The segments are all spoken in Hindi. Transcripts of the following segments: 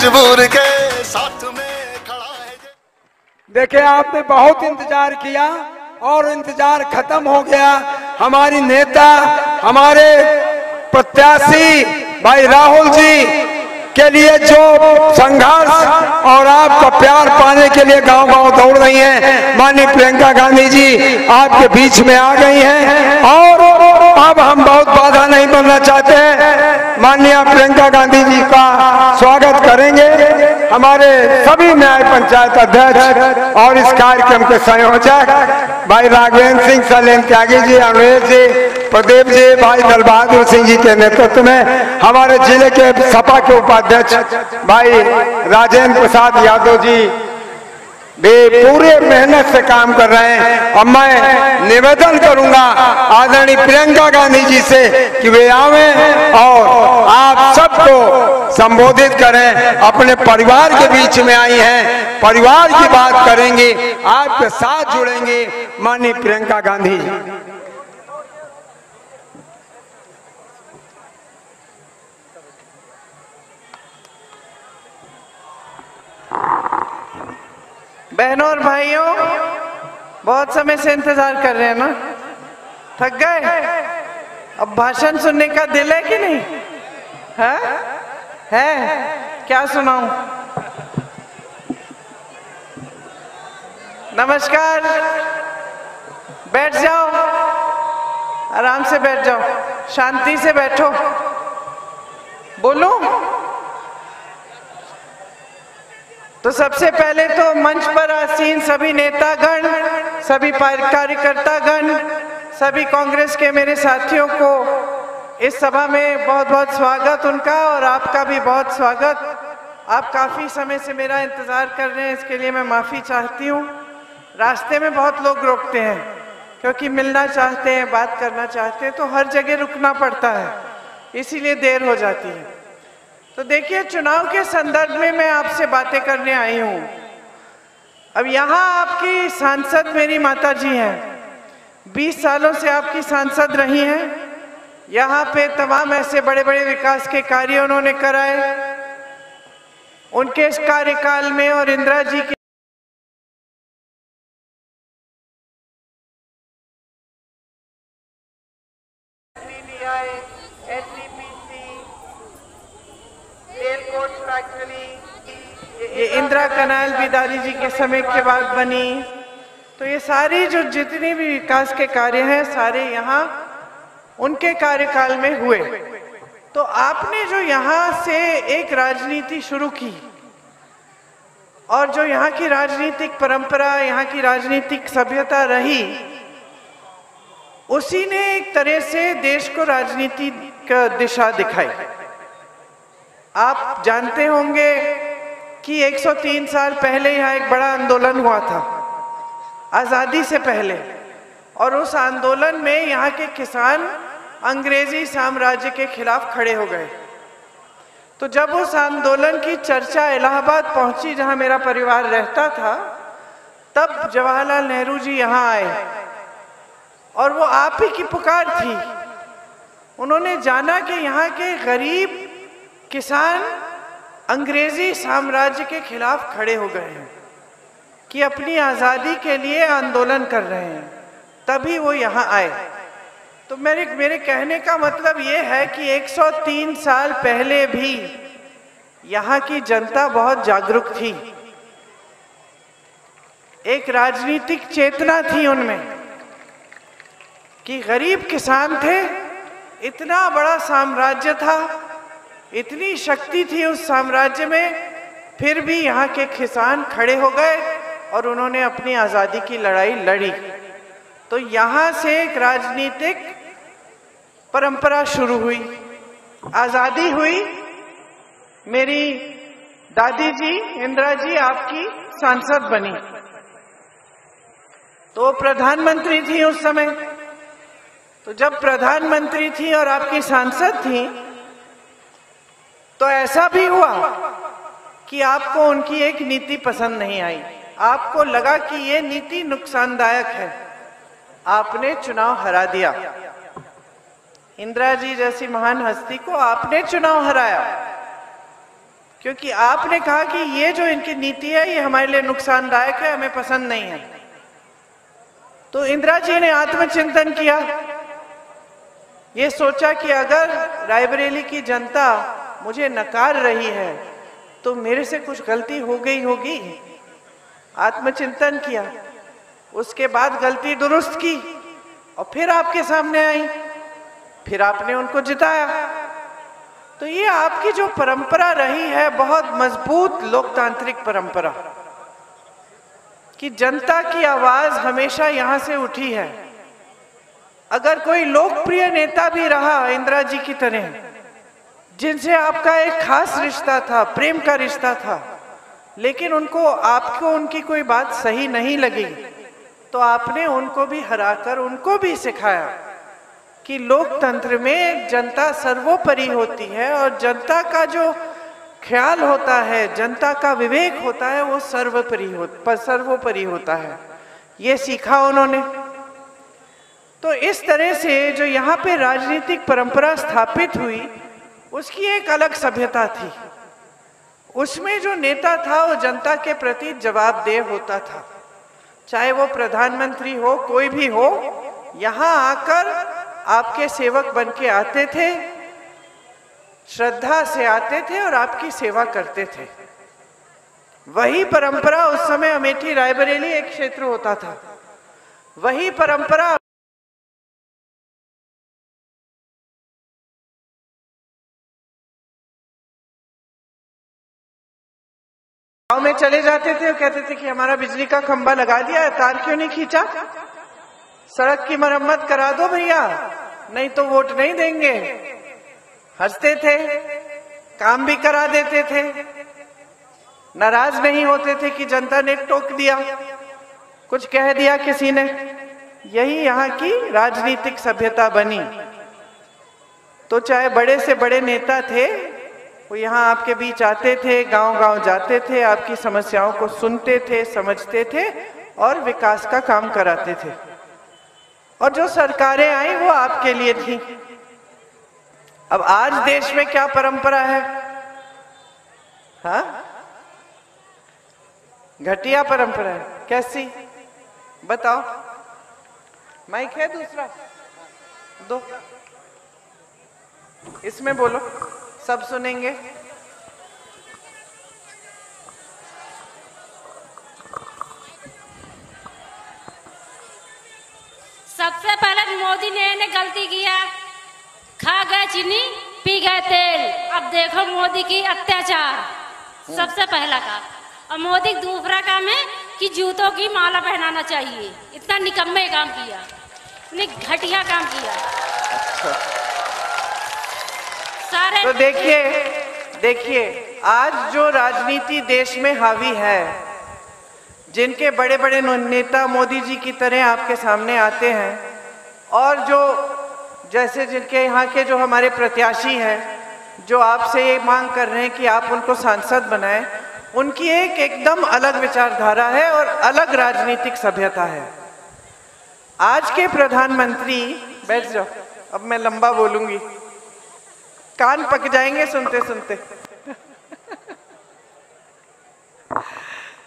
मजबूर के साथ में खड़ा है देखिए, आपने बहुत इंतज़ार किया और इंतज़ार खत्म हो गया। हमारी नेता, हमारे प्रत्याशी भाई राहुल जी के लिए जो संघर्ष और आपका प्यार पाने के लिए गाँव गाँव दौड़ रही हैं। माननीय प्रियंका गांधी जी आपके बीच में आ गई हैं और अब हम बहुत बाधा नहीं बनना चाहते हैं। माननीय प्रियंका गांधी जी का स्वागत करेंगे। हमारे सभी न्याय पंचायत अध्यक्ष और इस कार्यक्रम के संयोजक भाई राघवेंद्र सिंह सलेन त्यागी जी, अमरेश जी, प्रदीप जी, भाई दल बहादुर सिंह जी के नेतृत्व में हमारे ज़िले के सपा के उपाध्यक्ष भाई राजेंद्र प्रसाद यादव जी भी पूरे मेहनत से काम कर रहे हैं। और मैं निवेदन करूँगा आदरणीय प्रियंका गांधी जी से कि वे आवे और आप सबको संबोधित करें। अपने परिवार के बीच में आई हैं। परिवार की बात करेंगे। आपके साथ जुड़ेंगे। माननीय प्रियंका गांधी जी। बहनों और भाइयों, बहुत समय से इंतज़ार कर रहे हैं ना? थक गए? अब भाषण सुनने का दिल है कि नहीं? है? है? क्या सुनाऊं? नमस्कार। बैठ जाओ। आराम से बैठ जाओ। शांति से बैठो। बोलूँ? तो सबसे पहले तो मंच पर आसीन सभी नेतागण, सभी कार्यकर्तागण, सभी कांग्रेस के मेरे साथियों को इस सभा में बहुत बहुत स्वागत उनका और आपका भी बहुत स्वागत। आप काफ़ी समय से मेरा इंतज़ार कर रहे हैं, इसके लिए मैं माफ़ी चाहती हूँ। रास्ते में बहुत लोग रोकते हैं, क्योंकि मिलना चाहते हैं, बात करना चाहते हैं तो हर जगह रुकना पड़ता है, इसीलिए देर हो जाती है। तो देखिए, चुनाव के संदर्भ में मैं आपसे बातें करने आई हूँ। अब यहाँ आपकी सांसद मेरी माता जी हैं। 20 सालों से आपकी सांसद रही हैं। यहाँ पे तमाम ऐसे बड़े बड़े विकास के कार्य उन्होंने कराए। उनके इस कार्यकाल में और इंदिरा जी के ये इंदिरा कनाल भी दादी जी के समय के बाद बनी। तो ये सारी जो जितनी भी विकास के कार्य हैं सारे यहाँ उनके कार्यकाल में हुए। तो आपने जो यहाँ से एक राजनीति शुरू की और जो यहाँ की राजनीतिक परंपरा यहाँ की राजनीतिक सभ्यता रही उसी ने एक तरह से देश को राजनीति का दिशा दिखाई। आप जानते होंगे कि 103 साल पहले यहाँ एक बड़ा आंदोलन हुआ था, आज़ादी से पहले। और उस आंदोलन में यहाँ के किसान अंग्रेज़ी साम्राज्य के खिलाफ खड़े हो गए। तो जब उस आंदोलन की चर्चा इलाहाबाद पहुँची, जहाँ मेरा परिवार रहता था, तब जवाहरलाल नेहरू जी यहाँ आए। और वो आप ही की पुकार थी। उन्होंने जाना कि यहाँ के गरीब किसान अंग्रेज़ी साम्राज्य के खिलाफ खड़े हो गए हैं कि अपनी आज़ादी के लिए आंदोलन कर रहे हैं। तभी वो यहाँ आए। तो मेरे मेरे कहने का मतलब ये है कि 103 साल पहले भी यहाँ की जनता बहुत जागरूक थी। एक राजनीतिक चेतना थी उनमें कि गरीब किसान थे, इतना बड़ा साम्राज्य था इतनी शक्ति थी उस साम्राज्य में, फिर भी यहाँ के किसान खड़े हो गए और उन्होंने अपनी आज़ादी की लड़ाई लड़ी। तो यहाँ से एक राजनीतिक परंपरा शुरू हुई। आज़ादी हुई। मेरी दादी जी, इंदिरा जी आपकी सांसद बनी। तो प्रधानमंत्री थी उस समय। तो जब प्रधानमंत्री थी और आपकी सांसद थी तो ऐसा भी हुआ कि आपको उनकी एक नीति पसंद नहीं आई। आपको लगा कि ये नीति नुकसानदायक है। आपने चुनाव हरा दिया। इंदिरा जी जैसी महान हस्ती को आपने चुनाव हराया। क्योंकि आपने कहा कि ये जो इनकी नीति है, ये हमारे लिए नुकसानदायक है, हमें पसंद नहीं है। तो इंदिरा जी ने आत्मचिंतन किया। ये सोचा कि अगर रायबरेली की जनता मुझे नकार रही है तो मेरे से कुछ गलती हो गई होगी। आत्मचिंतन किया, उसके बाद गलती दुरुस्त की, और फिर आपके सामने आई, फिर आपने उनको जिताया। तो ये आपकी जो परंपरा रही है, बहुत मज़बूत लोकतांत्रिक परंपरा, कि जनता की आवाज़ हमेशा यहाँ से उठी है। अगर कोई लोकप्रिय नेता भी रहा इंदिरा जी की तरह जिनसे आपका एक खास रिश्ता था, प्रेम का रिश्ता था, लेकिन उनको, आपको उनकी कोई बात सही नहीं लगी तो आपने उनको भी हराकर उनको भी सिखाया कि लोकतंत्र में जनता सर्वोपरि होती है और जनता का जो ख्याल होता है, जनता का विवेक होता है, वो सर्वोपरि हो सर्वोपरि होता है। ये सीखा उन्होंने। तो इस तरह से जो यहाँ पे राजनीतिक परंपरा स्थापित हुई उसकी एक अलग सभ्यता थी। उसमें जो नेता था, वो जनता के प्रति जवाबदेह होता था। चाहे वो प्रधानमंत्री हो, कोई भी हो, यहाँ आकर आपके सेवक बन के आते थे, श्रद्धा से आते थे और आपकी सेवा करते थे। वही परंपरा उस समय अमेठी रायबरेली एक क्षेत्र होता था। वही परंपरा गाँव में चले जाते थे और कहते थे कि हमारा बिजली का खंबा लगा दिया है, तार क्यों नहीं खींचा? सड़क की मरम्मत करा दो भैया, नहीं तो वोट नहीं देंगे। हँसते थे, काम भी करा देते थे। नाराज़ नहीं होते थे कि जनता ने टोक दिया। कुछ कह दिया किसी ने, यही यहाँ की राजनीतिक सभ्यता बनी। तो चाहे बड़े से बड़े नेता थे वो यहाँ आपके बीच आते थे गाँव गाँव जाते थे, आपकी समस्याओं को सुनते थे, समझते थे और विकास का काम कराते थे। और जो सरकारें आई, वो आपके लिए थी। अब आज देश में क्या परंपरा है? हा? घटिया परंपरा है। कैसी? बताओ। माइक है दूसरा? दो। इसमें बोलो। सब सुनेंगे। सबसे पहले मोदी ने ने गलती किया खा गए चीनी पी गए तेल। अब देखो मोदी की अत्याचार। सबसे पहला काम। और मोदी दूसरा काम है कि जूतों की माला पहनाना चाहिए। इतना निकम्मे काम किया। इतनी घटिया काम किया। सारे तो देखिए देखिए, आज जो राजनीति देश में हावी है, जिनके बड़े बड़े नेता मोदी जी की तरह आपके सामने आते हैं, और जो, जैसे जिनके यहाँ के जो हमारे प्रत्याशी हैं, जो आपसे ये मांग कर रहे हैं कि आप उनको सांसद बनाएँ, उनकी एक एकदम अलग विचारधारा है और अलग राजनीतिक सभ्यता है। आज के प्रधानमंत्री, बैठ जाओ, अब मैं लंबा बोलूँगी। कान पक जाएँगे सुनते सुनते।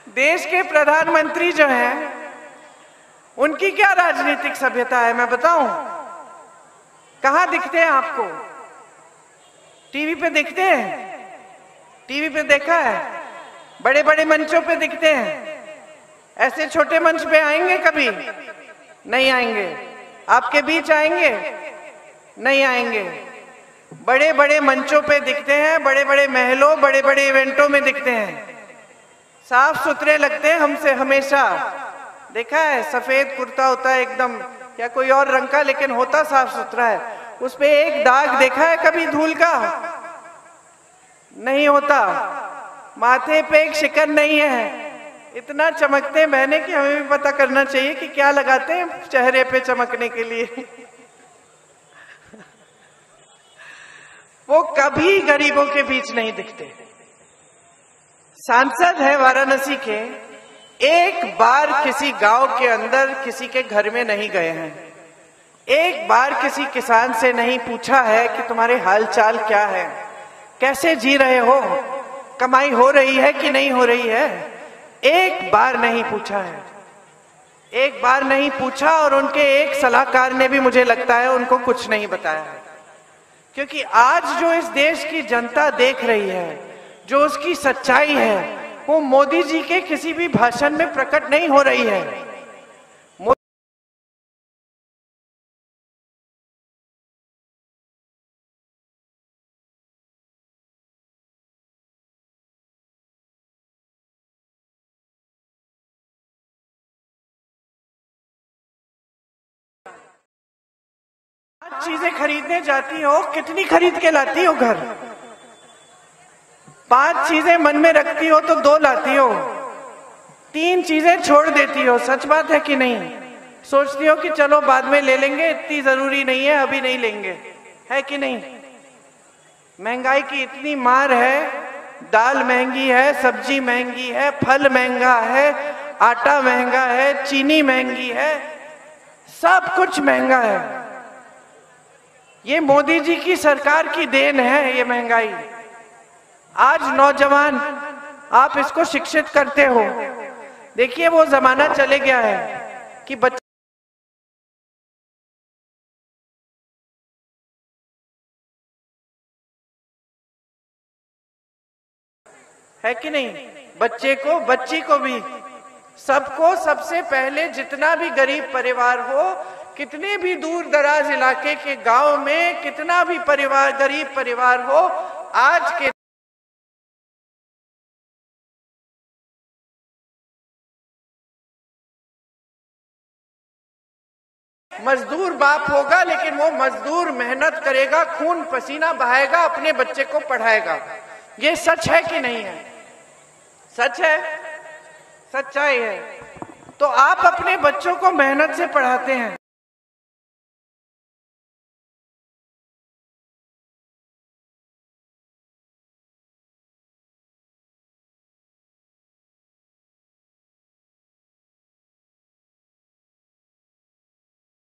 देश के प्रधानमंत्री जो हैं, उनकी क्या राजनीतिक सभ्यता है, मैं बताऊँ? कहा दिखते हैं आपको? टीवी पे दिखते हैं? टीवी पे देखा है? बड़े बड़े मंचों पे दिखते हैं? ऐसे छोटे मंच पे आएँगे कभी? नहीं आएँगे। आपके बीच आएँगे? नहीं आएँगे। बड़े बड़े मंचों पे दिखते हैं बड़े बड़े महलों बड़े बड़े इवेंटों में दिखते हैं। साफ़ सुथरे लगते हैं हमसे हमेशा। देखा है, सफ़ेद कुर्ता होता है एकदम, या कोई और रंग का, लेकिन होता साफ़ सुथरा है। उस पर एक दाग देखा है कभी धूल का? नहीं होता। माथे पे एक शिकन नहीं है। इतना चमकते हैं बहने कि हमें भी पता करना चाहिए कि क्या लगाते हैं चेहरे पे चमकने के लिए। वो कभी गरीबों के बीच नहीं दिखते। सांसद है वाराणसी के, एक बार किसी गाँव के अंदर किसी के घर में नहीं गए हैं। एक बार किसी किसान से नहीं पूछा है कि तुम्हारे हालचाल क्या है? कैसे जी रहे हो? कमाई हो रही है कि नहीं हो रही है? एक बार नहीं पूछा है। एक बार नहीं पूछा और उनके एक सलाहकार ने भी मुझे लगता है उनको कुछ नहीं बताया है। क्योंकि आज जो इस देश की जनता देख रही है, जो उसकी सच्चाई है, वो मोदी जी के किसी भी भाषण में प्रकट नहीं हो रही है। चीज़ें खरीदने जाती हो, कितनी खरीद के लाती हो घर? पाँच चीज़ें मन में रखती हो तो दो लाती हो। तीन चीज़ें छोड़ देती हो, सच बात है कि नहीं? सोचती हो कि चलो बाद में ले लेंगे, इतनी ज़रूरी नहीं है, अभी नहीं लेंगे। है कि नहीं? महँगाई की इतनी मार है, दाल महँगी है, सब्ज़ी महँगी है, फल महँगा है, आटा महँगा है, चीनी महँगी है, सब कुछ महँगा है। ये मोदी जी की सरकार की देन है ये महँगाई। आज नौजवान, आप इसको शिक्षित करते हो। देखिए वो जमाना चले गया है कि बच्चे है कि नहीं? बच्चे को, बच्ची को भी। सबको सबसे पहले जितना भी गरीब परिवार हो कितने भी दूर दराज इलाके के गाँव में कितना भी परिवार, गरीब परिवार हो, आज के मजदूर बाप होगा, लेकिन वो मजदूर मेहनत करेगा, खून पसीना बहाएगा, अपने बच्चे को पढ़ाएगा। ये सच है कि नहीं है? सच है? सच्चाई है। तो आप अपने बच्चों को मेहनत से पढ़ाते हैं।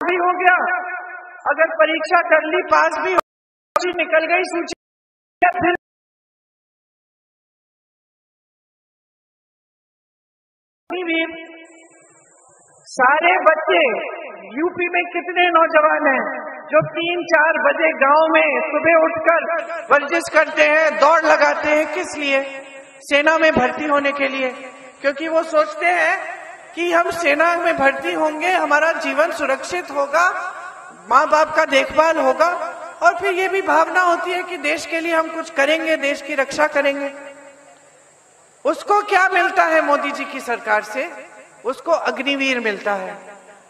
भी हो गया। अगर परीक्षा कर ली, पास भी हो निकल गई सूची फिर भी सारे बच्चे यूपी में कितने नौजवान हैं जो तीन चार बजे गाँव में सुबह उठकर वर्जिश करते हैं, दौड़ लगाते हैं, किस लिए? सेना में भर्ती होने के लिए। क्योंकि वो सोचते हैं कि हम सेना में भर्ती होंगे, हमारा जीवन सुरक्षित होगा माँ बाप का देखभाल होगा, और फिर ये भी भावना होती है कि देश के लिए हम कुछ करेंगे, देश की रक्षा करेंगे। उसको क्या मिलता है मोदी जी की सरकार से? उसको अग्निवीर मिलता है।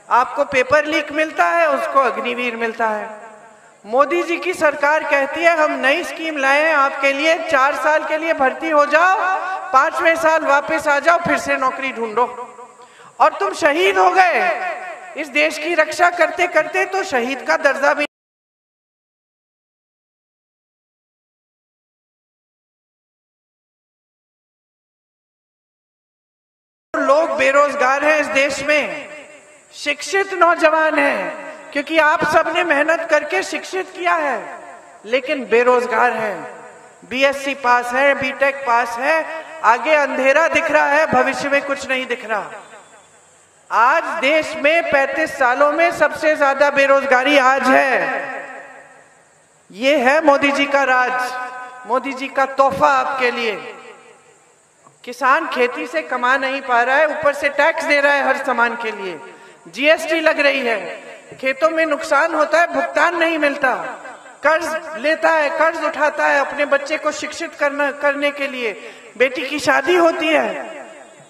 आपको पेपर लीक मिलता है, उसको अग्निवीर मिलता है। मोदी जी की सरकार कहती है, हम नई स्कीम लाए हैं, आपके लिए चार साल के लिए भर्ती हो जाओ, पाँचवें साल वापस आ जाओ, फिर से नौकरी ढूंढो। और तुम शहीद हो गए। इस देश की रक्षा करते करते तो शहीद का दर्जा भी लोग बेरोजगार हैं इस देश में। शिक्षित नौजवान हैं, क्योंकि आप सबने मेहनत करके शिक्षित किया है, लेकिन बेरोजगार हैं। बीएससी पास है बीटेक पास है, आगे अंधेरा दिख रहा है, भविष्य में कुछ नहीं दिख रहा। आज देश में 35 सालों में सबसे ज़्यादा बेरोजगारी आज है। ये है मोदी जी का राज। मोदी जी का तोहफा आपके लिए। किसान खेती से कमा नहीं पा रहा है, ऊपर से टैक्स दे रहा है हर सामान के लिए। जीएसटी लग रही है। खेतों में नुकसान होता है, भुगतान नहीं मिलता। कर्ज लेता है, कर्ज उठाता है अपने बच्चे को शिक्षित करना, करने के लिए। बेटी की शादी होती है,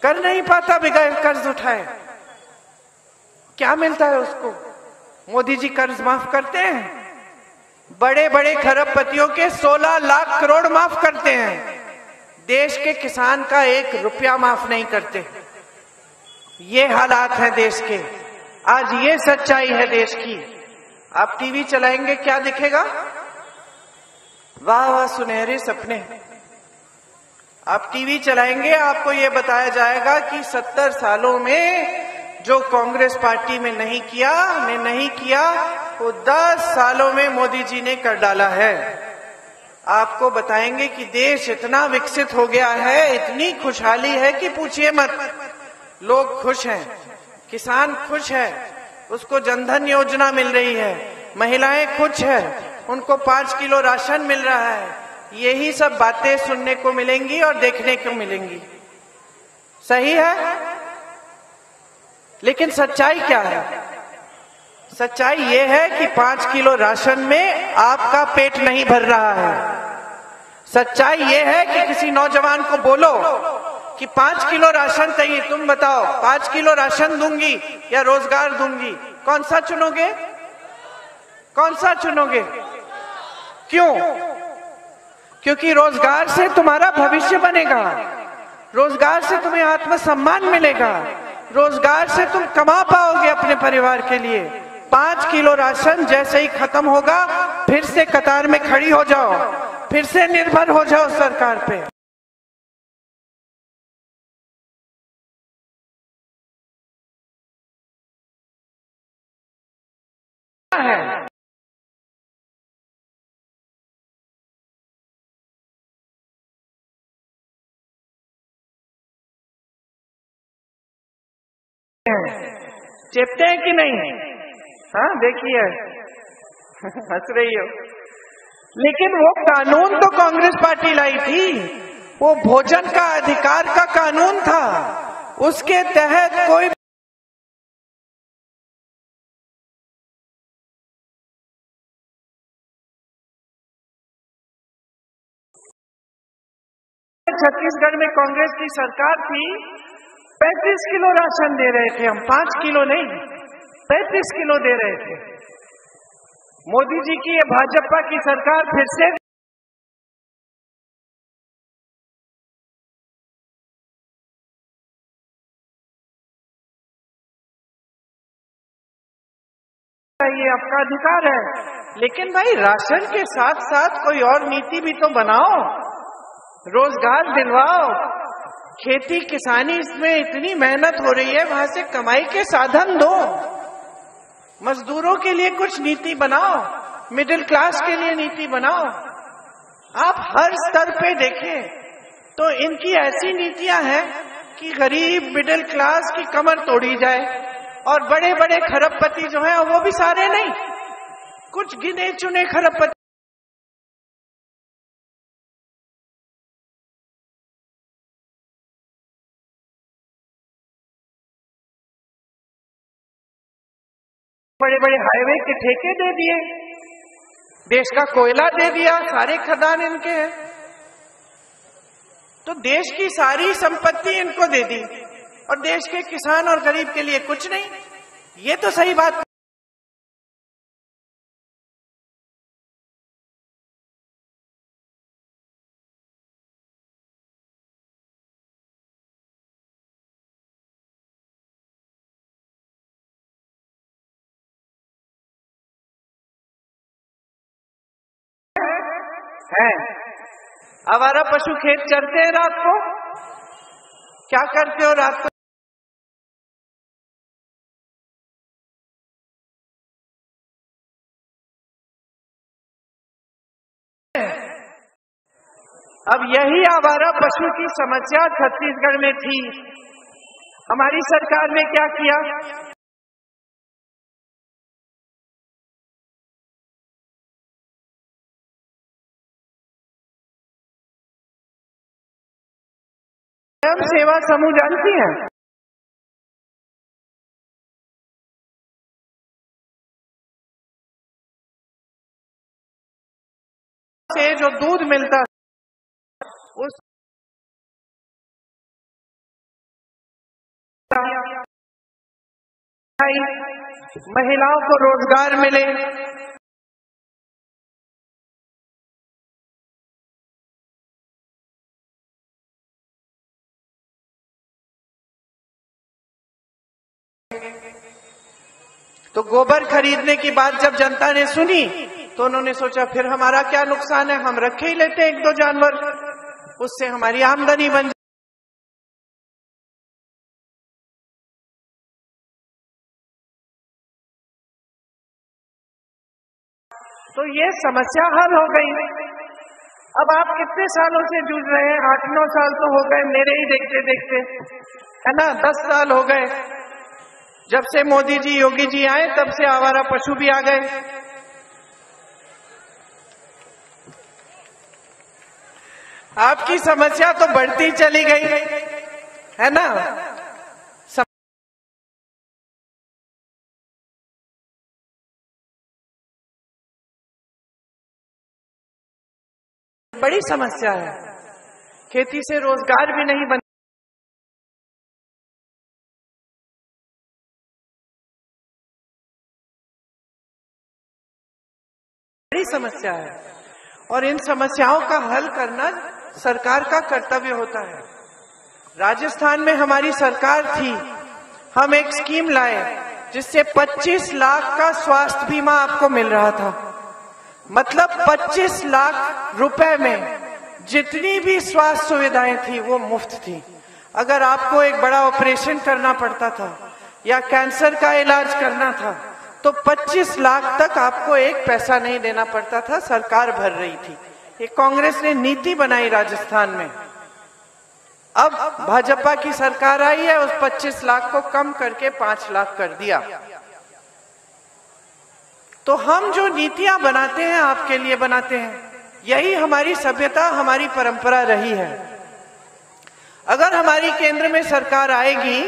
कर नहीं पाता, बगैर कर्ज उठाए। क्या मिलता है उसको? मोदी जी कर्ज माफ़ करते हैं। बड़े बड़े खरबपतियों के 16 लाख करोड़ माफ़ करते हैं। देश के किसान का एक रुपया माफ़ नहीं करते। ये हालात है देश के। आज ये सच्चाई है देश की। आप टीवी चलाएँगे, क्या दिखेगा? वाह वाह सुनहरे सपने। आप टीवी चलाएँगे, आपको ये बताया जाएगा कि सत्तर सालों में जो कांग्रेस पार्टी में नहीं किया ने नहीं किया, वो दस सालों में मोदी जी ने कर डाला है। आपको बताएँगे कि देश इतना विकसित हो गया है, इतनी खुशहाली है कि पूछिए मत। लोग खुश हैं, किसान खुश है, उसको जनधन योजना मिल रही है, महिलाएँ खुश है, उनको पाँच किलो राशन मिल रहा है। यही सब बातें सुनने को मिलेंगी और देखने को मिलेंगी। सही है? लेकिन सच्चाई क्या है? सच्चाई ये है कि पाँच किलो राशन में आपका पेट नहीं भर रहा है। सच्चाई ये है कि किसी नौजवान को बोलो कि पाँच किलो राशन चाहिए। तुम बताओ, पाँच किलो राशन दूँगी या रोज़गार दूँगी? कौन सा चुनोगे? कौन सा चुनोगे? क्यों? क्योंकि रोज़गार से तुम्हारा भविष्य बनेगा। रोज़गार से तुम्हें आत्मसम्मान मिलेगा। रोज़गार से तुम कमा पाओगे अपने परिवार के लिए। पाँच किलो राशन जैसे ही खत्म होगा, फिर से कतार में खड़ी हो जाओ। फिर से निर्भर हो जाओ सरकार पे। है। चेपते हैं कि नहीं? हाँ देखिए। हंस रही हो। लेकिन वो कानून तो कांग्रेस पार्टी लाई थी। वो भोजन का अधिकार का कानून था। उसके तहत कोई छत्तीसगढ़ में कांग्रेस की सरकार थी पैंतीस किलो राशन दे रहे थे हम, पाँच किलो नहीं, पैंतीस किलो दे रहे थे। मोदी जी की ये भाजपा की सरकार फिर से ये आपका अधिकार है। लेकिन भाई, राशन के साथ साथ कोई और नीति भी तो बनाओ, रोज़गार दिलवाओ। खेती किसानी इसमें इतनी मेहनत हो रही है, वहाँ से कमाई के साधन दो। मजदूरों के लिए कुछ नीति बनाओ, मिडिल क्लास के लिए नीति बनाओ। आप हर स्तर पे देखें तो इनकी ऐसी नीतियाँ हैं कि गरीब मिडिल क्लास की कमर तोड़ी जाए और बड़े बड़े खरबपति जो हैं, वो भी सारे नहीं। कुछ गिने चुने खरबपति बड़े बड़े हाईवे के ठेके दे दिए। देश का कोयला दे दिया, सारे खदान इनके हैं। तो देश की सारी संपत्ति इनको दे दी। और देश के किसान और गरीब के लिए कुछ नहीं। ये तो सही बात है। आवारा पशु खेत चरते हैं रात को। क्या करते हो रात को? अब यही आवारा पशु की समस्या छत्तीसगढ़ में थी। हमारी सरकार ने क्या किया? स्वयं सेवा समूह जानती हैं। से जो दूध मिलता उस महिलाओं को रोज़गार मिले। तो गोबर खरीदने की बात जब जनता ने सुनी तो उन्होंने सोचा, फिर हमारा क्या नुकसान है? हम रखे ही लेते एक दो जानवर। उससे हमारी आमदनी बन तो ये समस्या हल हो गई। अब आप कितने सालों से जूझ रहे हैं? आठ नौ साल तो हो गए, मेरे ही देखते देखते है ना? दस साल हो गए। जब से मोदी जी, योगी जी आए, तब से आवारा पशु भी आ गए। आपकी समस्या तो बढ़ती चली गई, है ना? बड़ी समस्या है। खेती से रोज़गार भी नहीं बन समस्या है। और इन समस्याओं का हल करना सरकार का कर्तव्य होता है। राजस्थान में हमारी सरकार थी। हम एक स्कीम लाए, जिससे 25 लाख का स्वास्थ्य बीमा आपको मिल रहा था। मतलब 25 लाख रुपए में जितनी भी स्वास्थ्य सुविधाएँ थी, वो मुफ़्त थी। अगर आपको एक बड़ा ऑपरेशन करना पड़ता था, या कैंसर का इलाज करना था तो 25 लाख तक आपको एक पैसा नहीं देना पड़ता था, सरकार भर रही थी। ये कांग्रेस ने नीति बनाई राजस्थान में। अब भाजपा की सरकार आई है, उस 25 लाख को कम करके 5 लाख कर दिया। तो हम जो नीतियाँ बनाते हैं, आपके लिए बनाते हैं। यही हमारी सभ्यता, हमारी परंपरा रही है। अगर हमारी केंद्र में सरकार आएगी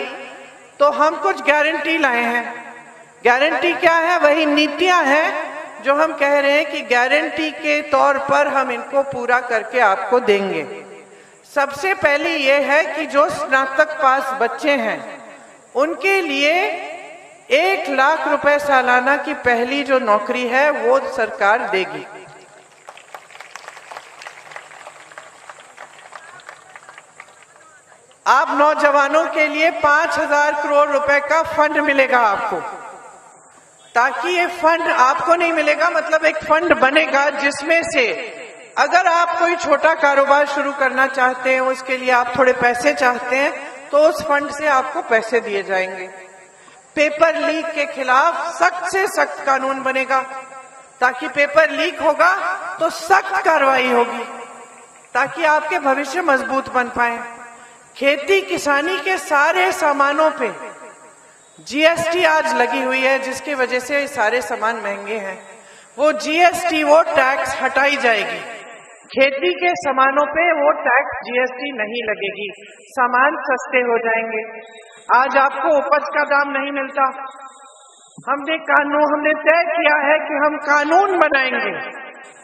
तो हम कुछ गारंटी लाए हैं। गारंटी क्या है? वही नीतियाँ हैं जो हम कह रहे हैं कि गारंटी के तौर पर हम इनको पूरा करके आपको देंगे। सबसे पहले ये है कि जो स्नातक पास बच्चे हैं, उनके लिए एक लाख रुपए सालाना की पहली जो नौकरी है, वो सरकार देगी। आप नौजवानों के लिए पाँच हज़ार करोड़ रुपए का फंड मिलेगा आपको। ताकि ये फंड आपको नहीं मिलेगा मतलब एक फंड बनेगा जिसमें से अगर आप कोई छोटा कारोबार शुरू करना चाहते हैं, उसके लिए आप थोड़े पैसे चाहते हैं तो उस फंड से आपको पैसे दिए जाएँगे। पेपर लीक के खिलाफ सख्त से सख्त कानून बनेगा। ताकि पेपर लीक होगा तो सख्त कार्रवाई होगी, ताकि आपके भविष्य मज़बूत बन पाए। खेती किसानी के सारे सामानों पे जीएसटी आज लगी हुई है, जिसकी वजह से सारे सामान महँगे हैं। वो जीएसटी वो टैक्स हटाई जाएगी। खेती के सामानों पे वो टैक्स जीएसटी नहीं लगेगी। सामान सस्ते हो जाएँगे। आज आपको उपज का दाम नहीं मिलता। हमने कानून, हमने तय किया है कि हम कानून बनाएँगे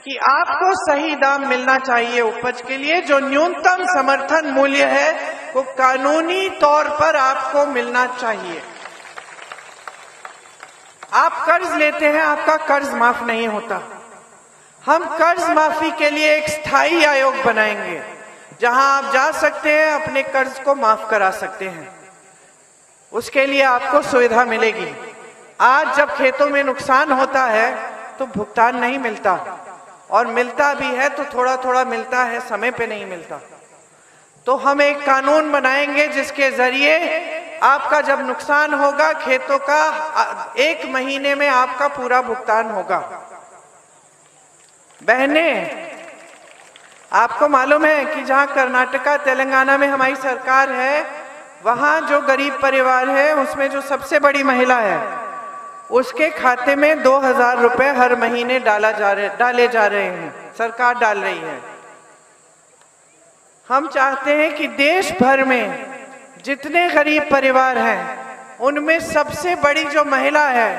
कि आपको सही दाम मिलना चाहिए उपज के लिए। जो न्यूनतम समर्थन मूल्य है, वो कानूनी तौर पर आपको मिलना चाहिए। आप कर्ज लेते हैं, आपका कर्ज माफ़ नहीं होता। हम कर्ज माफ़ी के लिए एक स्थायी आयोग बनाएँगे, जहाँ आप जा सकते हैं, अपने कर्ज को माफ़ करा सकते हैं। उसके लिए आपको सुविधा मिलेगी। आज जब खेतों में नुकसान होता है तो भुगतान नहीं मिलता। और मिलता भी है तो थोड़ा थोड़ा मिलता है, समय पे नहीं मिलता। तो हम एक कानून बनाएँगे जिसके ज़रिए आपका जब नुकसान होगा, खेतों का एक महीने में आपका पूरा भुगतान होगा। बहने, आपको मालूम है कि जहाँ कर्नाटका, तेलंगाना में हमारी सरकार है, वहाँ जो गरीब परिवार है, उसमें जो सबसे बड़ी महिला है, उसके खाते में दो हज़ार रुपए हर महीने डाला जा रहे, डाले जा रहे हैं, सरकार डाल रही है। हम चाहते हैं कि देश भर में जितने गरीब परिवार हैं, उनमें सबसे बड़ी जो महिला है,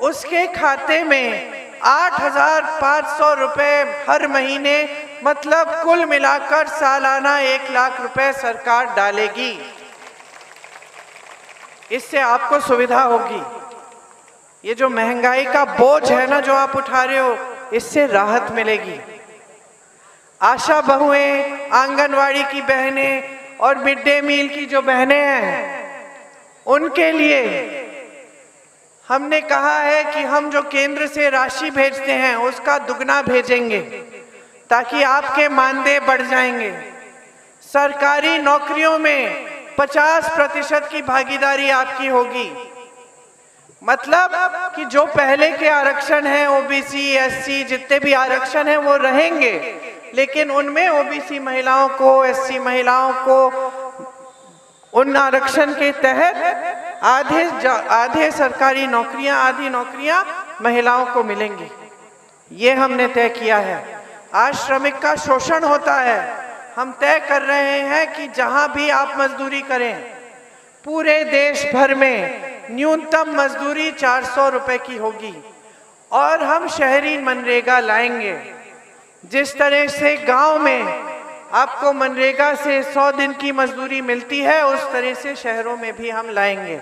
उसके खाते में आठ हज़ार पाँच सौ रुपए हर महीने मतलब कुल मिलाकर सालाना एक लाख रुपए सरकार डालेगी। इससे आपको सुविधा होगी। ये जो महँगाई का बोझ है ना जो आप उठा रहे हो, इससे राहत मिलेगी। आशा बहुएँ, आंगनवाड़ी की बहनें और मिड डे मील की जो बहनें हैं, उनके लिए हमने कहा है कि हम जो केंद्र से राशि भेजते हैं, उसका दुगना भेजेंगे ताकि आपके मानदेय बढ़ जाएँगे। सरकारी नौकरियों में 50 प्रतिशत की भागीदारी आपकी होगी। मतलब कि जो पहले के आरक्षण हैं ओबीसी एससी जितने भी आरक्षण हैं, वो रहेंगे। लेकिन उनमें ओबीसी महिलाओं को, एससी महिलाओं को, उन आरक्षण के तहत आधे आधे सरकारी नौकरियाँ, आधी नौकरियाँ महिलाओं को मिलेंगी। ये हमने तय किया है। आज श्रमिक का शोषण होता है। हम तय कर रहे हैं कि जहाँ भी आप मजदूरी करें, पूरे देश भर में न्यूनतम मजदूरी 400 रुपए की होगी और हम शहरी मनरेगा लाएँगे। जिस तरह से गाँव में आपको मनरेगा से 100 दिन की मजदूरी मिलती है, उस तरह से शहरों में भी हम लाएँगे।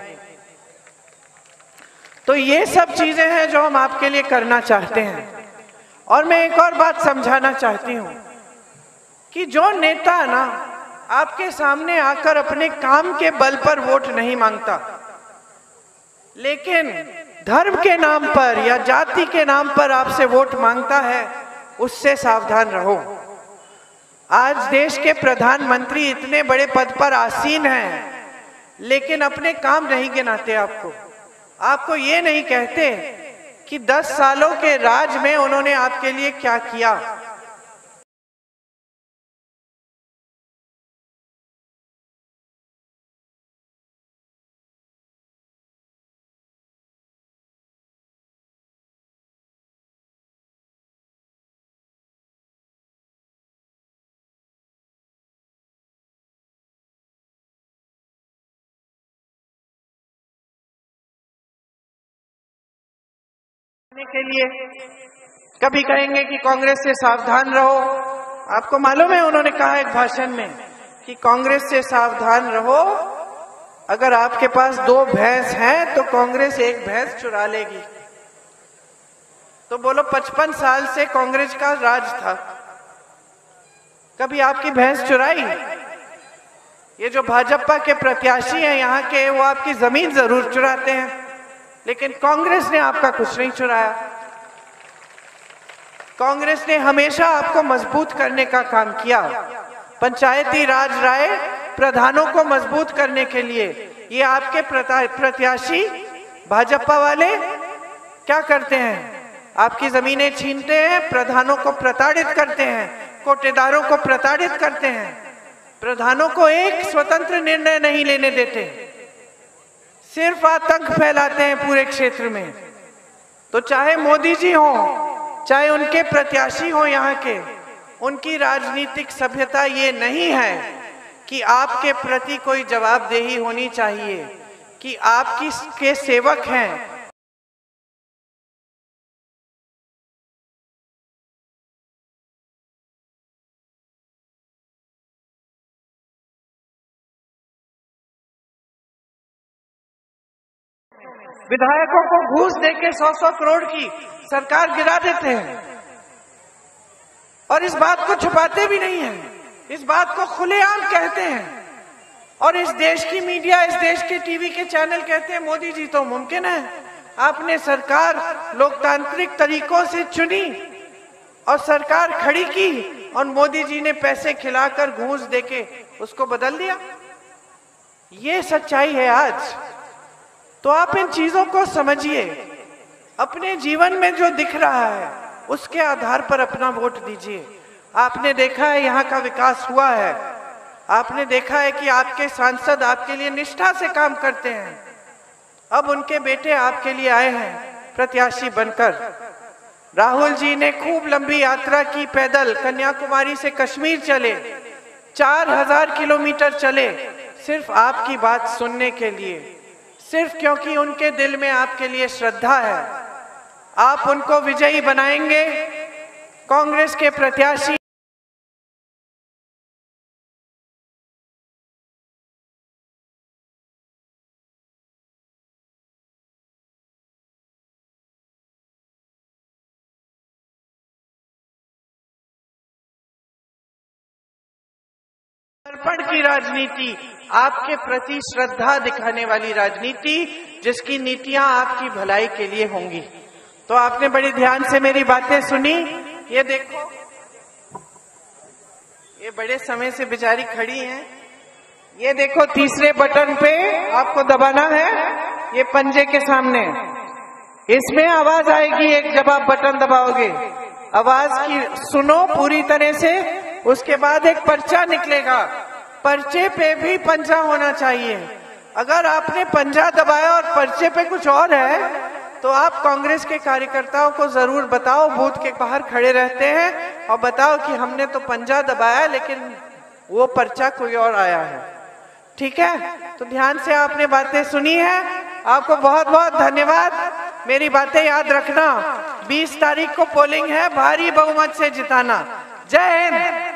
तो ये सब चीज़ें हैं जो हम आपके लिए करना चाहते हैं। और मैं एक और बात समझाना चाहती हूँ कि जो नेता ना, आपके सामने आकर अपने काम के बल पर वोट नहीं माँगता। लेकिन धर्म के नाम पर या जाति के नाम पर आपसे वोट माँगता है उससे सावधान रहो। आज देश के प्रधानमंत्री इतने बड़े पद पर आसीन हैं, लेकिन अपने काम नहीं गिनाते आपको। आपको ये नहीं कहते कि 10 सालों के राज में उन्होंने आपके लिए क्या किया। करने के लिए। कभी कहेंगे कि कांग्रेस से सावधान रहो। आपको मालूम है, उन्होंने कहा एक भाषण में कि कांग्रेस से सावधान रहो। अगर आपके पास दो भैंस हैं तो कांग्रेस एक भैंस चुरा लेगी। तो बोलो, पचपन साल से कांग्रेस का राज था। कभी आपकी भैंस चुराई? ये जो भाजपा के प्रत्याशी हैं यहाँ के, वो आपकी ज़मीन ज़रूर चुराते हैं। लेकिन कांग्रेस ने आपका कुछ नहीं चुराया। कांग्रेस ने हमेशा आपको मज़बूत करने का काम किया। पंचायती राज राय प्रधानों को मज़बूत करने के लिए। ये आपके प्रत्याशी भाजपा वाले क्या करते हैं? आपकी जमीनें छीनते हैं, प्रधानों को प्रताड़ित करते हैं, कोटेदारों को प्रताड़ित करते हैं। प्रधानों को एक स्वतंत्र निर्णय नहीं लेने देते। सिर्फ़ आतंक फैलाते हैं पूरे क्षेत्र में। तो चाहे मोदी जी हो, चाहे उनके प्रत्याशी हो यहाँ के, उनकी राजनीतिक सभ्यता ये नहीं है कि आपके प्रति कोई जवाबदेही होनी चाहिए, कि आपकी, के सेवक हैं विधायकों को घूस देके सौ सौ करोड़ की सरकार गिरा देते हैं। और इस बात को छुपाते भी नहीं है। इस बात को खुलेआम कहते हैं। और इस देश की मीडिया, इस देश के टीवी के चैनल कहते हैं, मोदी जी तो मुमकिन है। आपने सरकार लोकतांत्रिक तरीकों से चुनी और सरकार खड़ी की और मोदी जी ने पैसे खिलाकर घूस देके उसको बदल दिया। ये सच्चाई है आज। तो आप इन चीज़ों को समझिए। अपने जीवन में जो दिख रहा है, उसके आधार पर अपना वोट दीजिए। आपने देखा है यहाँ का विकास हुआ है। आपने देखा है कि आपके सांसद आपके लिए निष्ठा से काम करते हैं। अब उनके बेटे आपके लिए आए हैं, प्रत्याशी बनकर। राहुल जी ने खूब लंबी यात्रा की पैदल, कन्याकुमारी से कश्मीर चले। चार हज़ार किलोमीटर चले, सिर्फ़ आपकी बात सुनने के लिए। सिर्फ़ क्योंकि उनके दिल में आपके लिए श्रद्धा है। आप उनको विजयी बनाएँगे। कांग्रेस के प्रत्याशी की राजनीति आपके प्रति श्रद्धा दिखाने वाली राजनीति, जिसकी नीतियाँ आपकी भलाई के लिए होंगी। तो आपने बड़ी ध्यान से मेरी बातें सुनी। ये देखो, ये बड़े समय से बेचारी खड़ी हैं। ये देखो, तीसरे बटन पे आपको दबाना है, ये पंजे के सामने। इसमें आवाज़ आएगी एक, जब आप बटन दबाओगे। आवाज़ की सुनो पूरी तरह से, उसके बाद एक पर्चा निकलेगा। पर्चे पे भी पंजा होना चाहिए। अगर आपने पंजा दबाया और पर्चे पे कुछ और है तो आप कांग्रेस के कार्यकर्ताओं को ज़रूर बताओ, बूथ के बाहर खड़े रहते हैं और बताओ कि हमने तो पंजा दबाया, लेकिन वो पर्चा कोई और आया है। ठीक है? तो ध्यान से आपने बातें सुनी है। आपको बहुत बहुत धन्यवाद। मेरी बातें याद रखना। 20 तारीख को पोलिंग है। भारी बहुमत से जिताना। जय हिंद।